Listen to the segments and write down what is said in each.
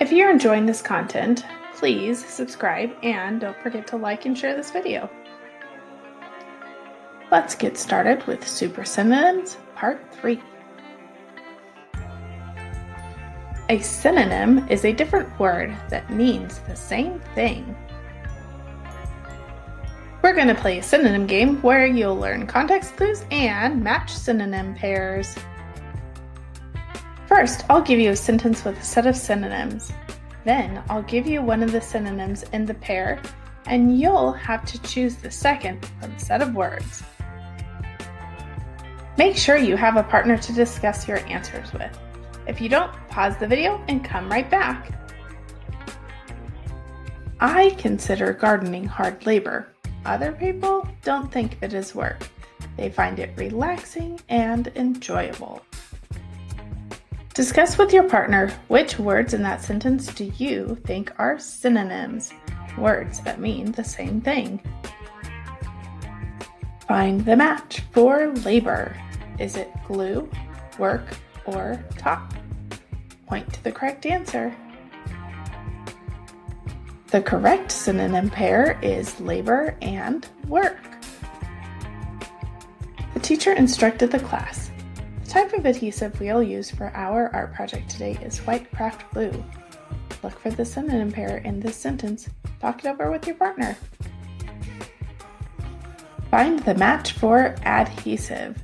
If you're enjoying this content, please subscribe and don't forget to like and share this video. Let's get started with Super Synonyms Part 3. A synonym is a different word that means the same thing. We're going to play a synonym game where you'll learn context clues and match synonym pairs. First, I'll give you a sentence with a set of synonyms. Then, I'll give you one of the synonyms in the pair, and you'll have to choose the second from the set of words. Make sure you have a partner to discuss your answers with. If you don't, pause the video and come right back. I consider gardening hard labor. Other people don't think it is work. They find it relaxing and enjoyable. Discuss with your partner which words in that sentence do you think are synonyms, words that mean the same thing. Find the match for labor. Is it glue, work, or top? Point to the correct answer. The correct synonym pair is labor and work. The teacher instructed the class. The type of adhesive we'll use for our art project today is white craft glue. Look for the synonym pair in this sentence. Talk it over with your partner. Find the match for adhesive.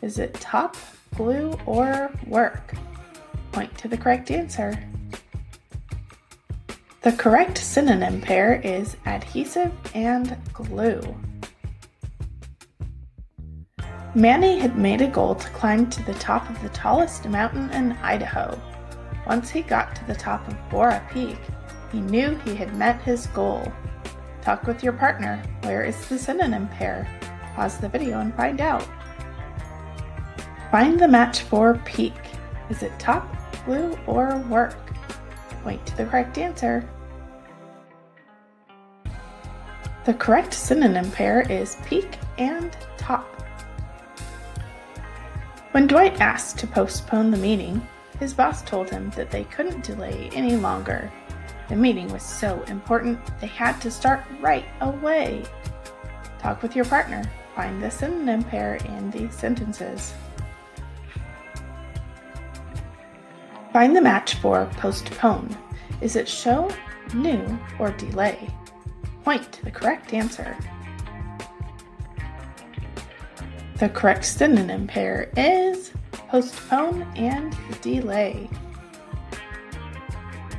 Is it top, glue, or work? Point to the correct answer. The correct synonym pair is adhesive and glue. Manny had made a goal to climb to the top of the tallest mountain in Idaho. Once he got to the top of Borah Peak, he knew he had met his goal. Talk with your partner. Where is the synonym pair? Pause the video and find out. Find the match for peak. Is it top, glue, or work? Point to the correct answer. The correct synonym pair is peak and top. When Dwight asked to postpone the meeting, his boss told him that they couldn't delay any longer. The meeting was so important, they had to start right away. Talk with your partner. Find the synonym pair in these sentences. Find the match for postpone. Is it show, new, or delay? Point to the correct answer. The correct synonym pair is postpone and delay.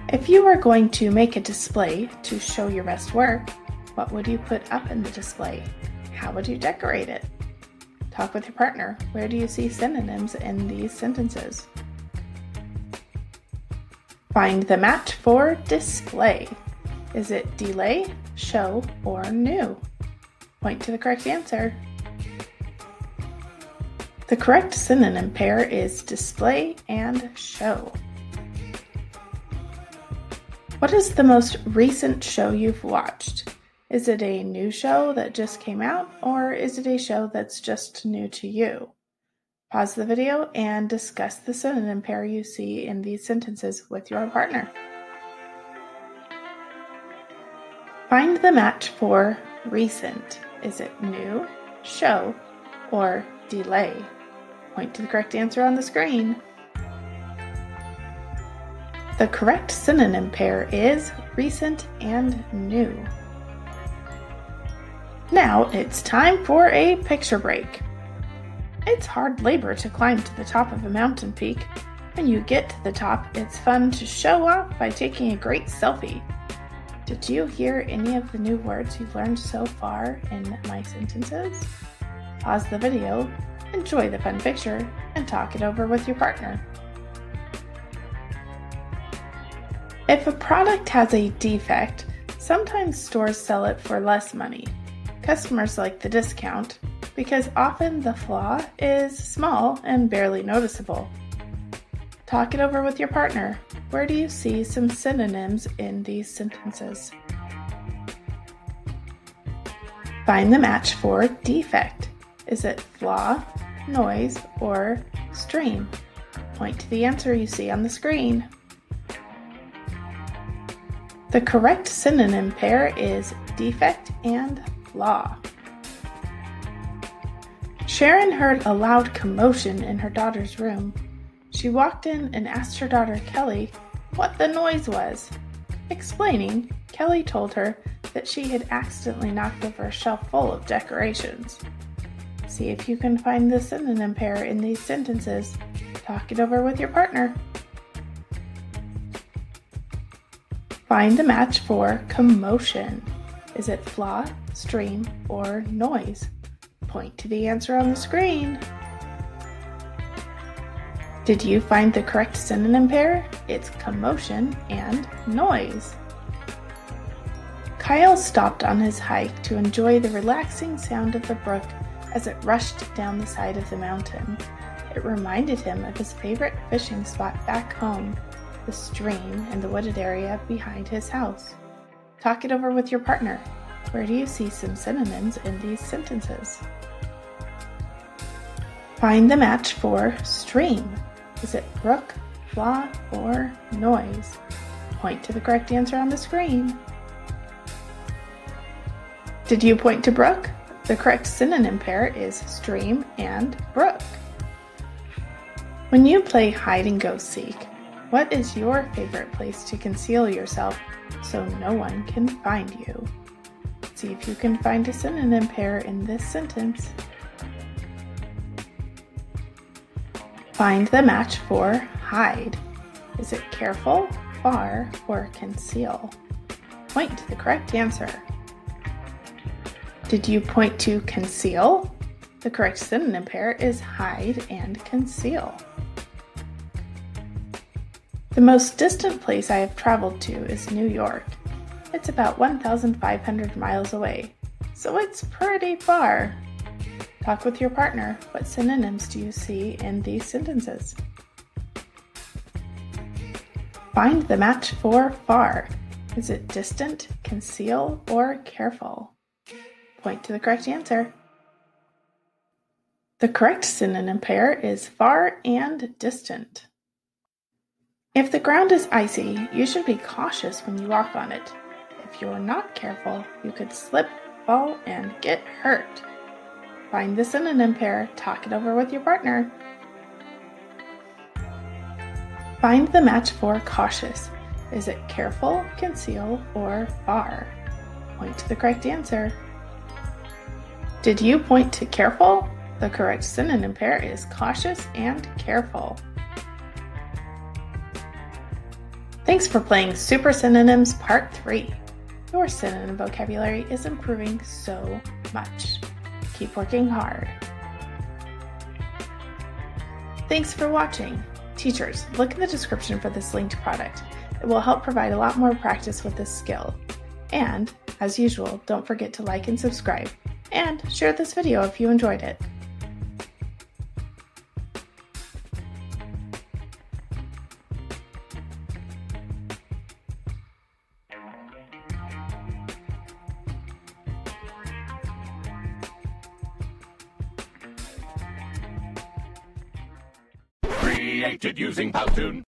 If you are going to make a display to show your best work, what would you put up in the display? How would you decorate it? Talk with your partner. Where do you see synonyms in these sentences? Find the match for display. Is it delay, show, or new? Point to the correct answer. The correct synonym pair is display and show. What is the most recent show you've watched? Is it a new show that just came out, or is it a show that's just new to you? Pause the video and discuss the synonym pair you see in these sentences with your partner. Find the match for recent. Is it new, show, or delay? Point to the correct answer on the screen. The correct synonym pair is recent and new. Now it's time for a picture break. It's hard labor to climb to the top of a mountain peak. When you get to the top, it's fun to show off by taking a great selfie. Did you hear any of the new words you've learned so far in my sentences? Pause the video, enjoy the fun picture, and talk it over with your partner. If a product has a defect, sometimes stores sell it for less money. Customers like the discount, because often the flaw is small and barely noticeable. Talk it over with your partner. Where do you see some synonyms in these sentences? Find the match for defect. Is it flaw, noise, or stream? Point to the answer you see on the screen. The correct synonym pair is defect and flaw. Sharon heard a loud commotion in her daughter's room. She walked in and asked her daughter Kelly what the noise was. Explaining, Kelly told her that she had accidentally knocked over a shelf full of decorations. See if you can find the synonym pair in these sentences. Talk it over with your partner. Find the match for commotion. Is it flaw, stream, or noise? Point to the answer on the screen. Did you find the correct synonym pair? It's commotion and noise. Kyle stopped on his hike to enjoy the relaxing sound of the brook as it rushed down the side of the mountain. It reminded him of his favorite fishing spot back home, the stream in the wooded area behind his house. Talk it over with your partner. Where do you see some synonyms in these sentences? Find the match for stream. Is it brook, flaw, or noise? Point to the correct answer on the screen. Did you point to brook? The correct synonym pair is stream and brook. When you play hide and go seek, what is your favorite place to conceal yourself so no one can find you? See if you can find a synonym pair in this sentence. Find the match for hide. Is it careful, far, or conceal? Point to the correct answer. Did you point to conceal? The correct synonym pair is hide and conceal. The most distant place I have traveled to is New York. It's about 1,500 miles away, so it's pretty far. Talk with your partner. What synonyms do you see in these sentences? Find the match for far. Is it distant, conceal, or careful? Point to the correct answer. The correct synonym pair is far and distant. If the ground is icy, you should be cautious when you walk on it. If you're not careful, you could slip, fall, and get hurt. Find the synonym pair, talk it over with your partner. Find the match for cautious. Is it careful, conceal, or far? Point to the correct answer. Did you point to careful? The correct synonym pair is cautious and careful. Thanks for playing Super Synonyms Part 3. Your synonym vocabulary is improving so much. Keep working hard. Thanks for watching. Teachers, look in the description for this linked product. It will help provide a lot more practice with this skill. And, as usual, don't forget to like and subscribe, and share this video if you enjoyed it. Created using Powtoon.